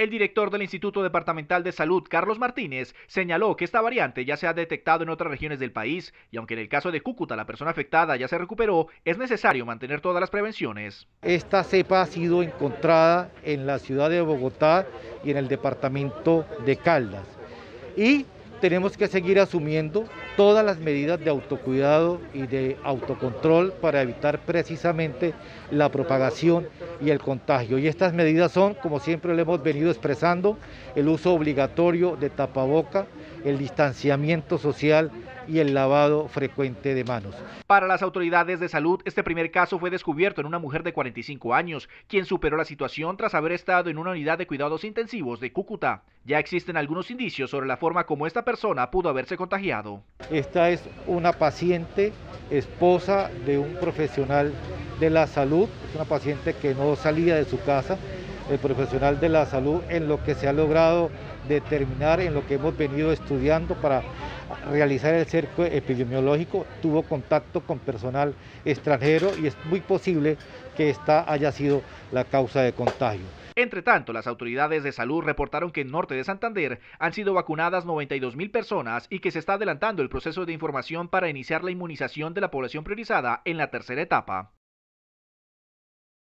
El director del Instituto Departamental de Salud, Carlos Martínez, señaló que esta variante ya se ha detectado en otras regiones del país y aunque en el caso de Cúcuta la persona afectada ya se recuperó, es necesario mantener todas las prevenciones. Esta cepa ha sido encontrada en la ciudad de Bogotá y en el departamento de Caldas. Y tenemos que seguir asumiendo todas las medidas de autocuidado y de autocontrol para evitar precisamente la propagación y el contagio. Y estas medidas son, como siempre le hemos venido expresando, el uso obligatorio de tapaboca, el distanciamiento social y el lavado frecuente de manos. Para las autoridades de salud, este primer caso fue descubierto en una mujer de 45 años, quien superó la situación tras haber estado en una unidad de cuidados intensivos de Cúcuta. Ya existen algunos indicios sobre la forma como esta persona pudo haberse contagiado. Esta es una paciente, esposa de un profesional de la salud, es una paciente que no salía de su casa, el profesional de la salud en lo que se ha logrado determinar, en lo que hemos venido estudiando para realizar el cerco epidemiológico, tuvo contacto con personal extranjero y es muy posible que esta haya sido la causa de contagio. Entre tanto, las autoridades de salud reportaron que en norte de Santander han sido vacunadas 92 mil personas y que se está adelantando el proceso de información para iniciar la inmunización de la población priorizada en la tercera etapa.